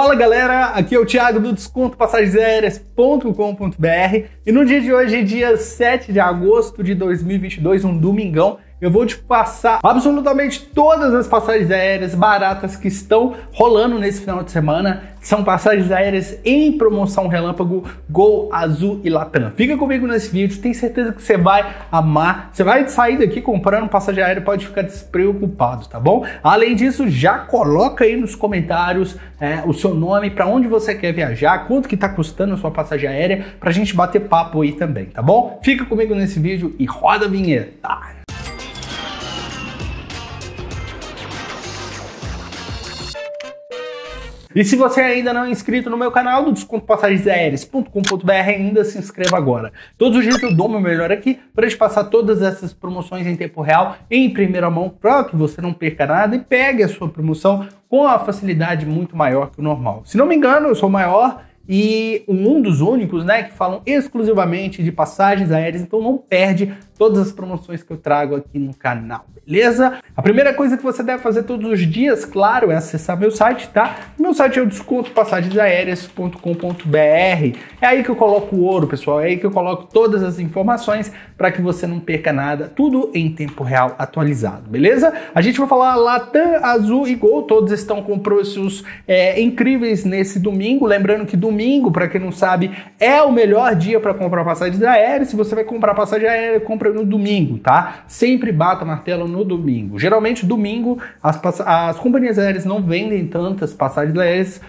Fala galera, aqui é o Thiago do Desconto Passagens e no dia de hoje, dia 7 de agosto de 2022, um domingão, eu vou te passar absolutamente todas as passagens aéreas baratas que estão rolando nesse final de semana. São passagens aéreas em promoção relâmpago Gol, Azul e Latam. Fica comigo nesse vídeo, tenho certeza que você vai amar. Você vai sair daqui comprando passagem aérea, pode ficar despreocupado, tá bom? Além disso, já coloca aí nos comentários é, o seu nome, para onde você quer viajar, quanto que tá custando a sua passagem aérea, pra gente bater papo aí também, tá bom? Fica comigo nesse vídeo e roda a vinheta. E se você ainda não é inscrito no meu canal do descontopassagensaéreas.com.br, ainda se inscreva agora. Todos os dias eu dou meu melhor aqui para te passar todas essas promoções em tempo real, em primeira mão, para que você não perca nada e pegue a sua promoção com a facilidade muito maior que o normal. Se não me engano, eu sou maior e um dos únicos, né, que falam exclusivamente de passagens aéreas, então não perde todas as promoções que eu trago aqui no canal, beleza? A primeira coisa que você deve fazer todos os dias, claro, é acessar meu site, tá? Meu site é o descontopassagensaéreas.com.br. É aí que eu coloco o ouro, pessoal, é aí que eu coloco todas as informações para que você não perca nada, tudo em tempo real atualizado, beleza? A gente vai falar Latam, Azul e Gol, todos estão com preços é, incríveis nesse domingo, lembrando que domingo, para quem não sabe, é o melhor dia para comprar passagens aéreas. Se você vai comprar passagem aérea, compra no domingo, tá? Sempre bata martelo no domingo. Geralmente, domingo, as, as companhias aéreas não vendem tantas passagens aéreas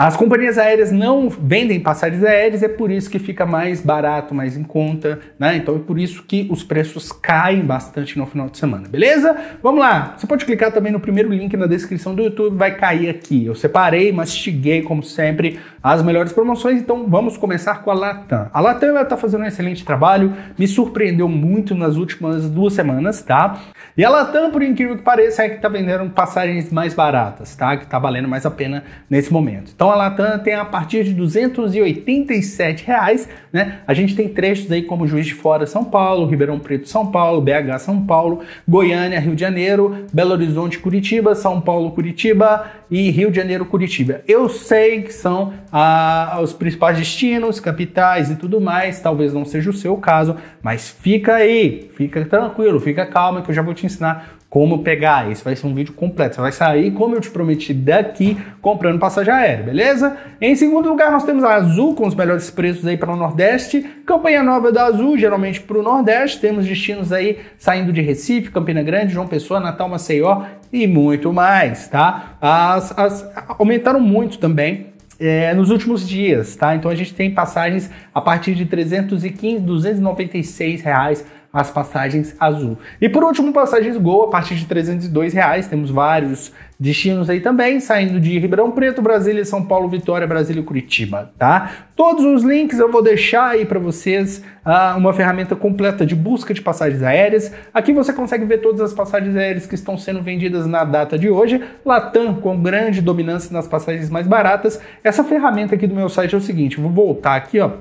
as companhias aéreas não vendem passagens aéreas, é por isso que fica mais barato, mais em conta, né? Então é por isso que os preços caem bastante no final de semana, beleza? Vamos lá! Você pode clicar também no primeiro link na descrição do YouTube, vai cair aqui. Eu separei, mastiguei, como sempre, as melhores promoções, então vamos começar com a Latam. A Latam está fazendo um excelente trabalho, me surpreendeu muito nas últimas duas semanas, tá? E a Latam, por incrível que pareça, é que está vendendo passagens mais baratas, tá? Que está valendo mais a pena nesse momento. Então a Latam tem a partir de 287 reais, né? A gente tem trechos aí como Juiz de Fora São Paulo, Ribeirão Preto São Paulo, BH São Paulo, Goiânia Rio de Janeiro, Belo Horizonte Curitiba, São Paulo Curitiba e Rio de Janeiro Curitiba. Eu sei que são ah, os principais destinos, capitais e tudo mais, talvez não seja o seu caso, mas fica aí, fica tranquilo, fica calma que eu já vou te ensinar como pegar. Esse vai ser um vídeo completo. Você vai sair, como eu te prometi, daqui comprando passagem aérea, beleza? Em segundo lugar, nós temos a Azul com os melhores preços aí para o Nordeste. Campanha nova da Azul, geralmente para o Nordeste. Temos destinos aí saindo de Recife, Campina Grande, João Pessoa, Natal, Maceió e muito mais, tá? As, as aumentaram muito também é, nos últimos dias, tá? Então a gente tem passagens a partir de 315, 296 reais as passagens azul. E por último, passagens Gol a partir de 302 reais. Temos vários destinos aí também, saindo de Ribeirão Preto, Brasília, São Paulo, Vitória, Brasília e Curitiba, tá? Todos os links eu vou deixar aí para vocês uh, uma ferramenta completa de busca de passagens aéreas. Aqui você consegue ver todas as passagens aéreas que estão sendo vendidas na data de hoje. Latam com grande dominância nas passagens mais baratas. Essa ferramenta aqui do meu site é o seguinte, vou voltar aqui, ó.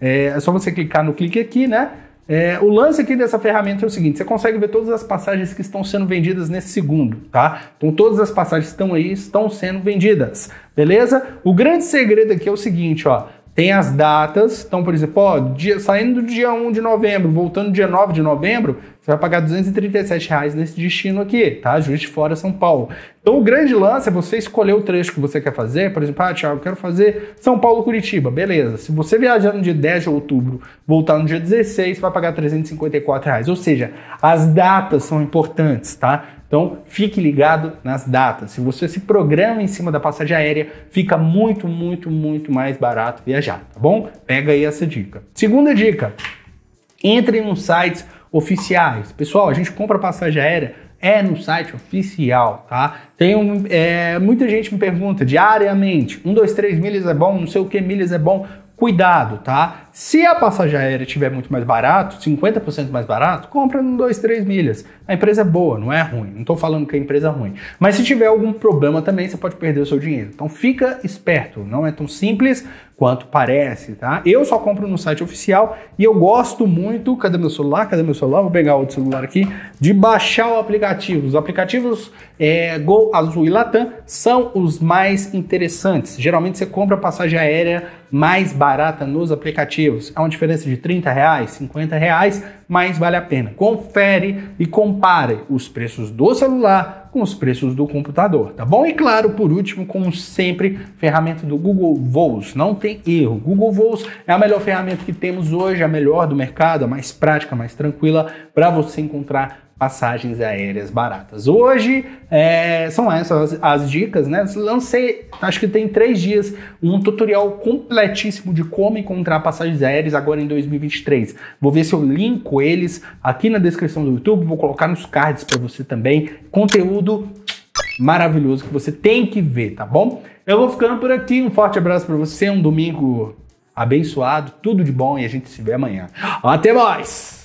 É, é só você clicar no clique aqui, né? É, o lance aqui dessa ferramenta é o seguinte: você consegue ver todas as passagens que estão sendo vendidas nesse segundo, tá? Então todas as passagens que estão aí estão sendo vendidas, beleza? O grande segredo aqui é o seguinte, ó. Tem as datas, então, por exemplo, ó, dia, saindo do dia 1 de novembro, voltando dia 9 de novembro, você vai pagar 237 reais nesse destino aqui, tá? Juiz de Fora, São Paulo. Então, o grande lance é você escolher o trecho que você quer fazer. Por exemplo, ah, Thiago, eu quero fazer São Paulo-Curitiba. Beleza. Se você viajar no dia 10 de outubro, voltar no dia 16, você vai pagar 354 reais. Ou seja, as datas são importantes, tá? Então, fique ligado nas datas. Se você se programa em cima da passagem aérea, fica muito, muito, muito mais barato viajar, tá bom? Pega aí essa dica. Segunda dica: entre nos sites oficiais. Pessoal, a gente compra passagem aérea é no site oficial, tá? Tem um, é, muita gente me pergunta diariamente: 1, 2, 3 milhas é bom, não sei o que milhas é bom. Cuidado, tá? Se a passagem aérea estiver muito mais barato, 50% mais barato, compra no 2, 3 milhas. A empresa é boa, não é ruim. Não estou falando que a empresa é ruim. Mas se tiver algum problema também, você pode perder o seu dinheiro. Então fica esperto, não é tão simples quanto parece, tá? Eu só compro no site oficial e eu gosto muito, cadê meu celular? Cadê meu celular? Vou pegar outro celular aqui, de baixar o aplicativo. Os aplicativos é, Gol, Azul e Latam são os mais interessantes. Geralmente você compra passagem aérea mais barata nos aplicativos. É uma diferença de 30 reais, 50 reais, mas vale a pena. Confere e compare os preços do celular com os preços do computador, tá bom? E claro, por último, como sempre, ferramenta do Google Voos. Não tem erro. Google Voos é a melhor ferramenta que temos hoje, a melhor do mercado, a mais prática, mais tranquila para você encontrar passagens aéreas baratas. Hoje é, são essas as dicas, né? Lancei, acho que tem três dias, um tutorial completíssimo de como encontrar passagens aéreas agora em 2023. Vou ver se eu linko eles aqui na descrição do YouTube, vou colocar nos cards para você também. Conteúdo maravilhoso que você tem que ver, tá bom? Eu vou ficando por aqui. Um forte abraço para você, um domingo abençoado, tudo de bom e a gente se vê amanhã. Até mais!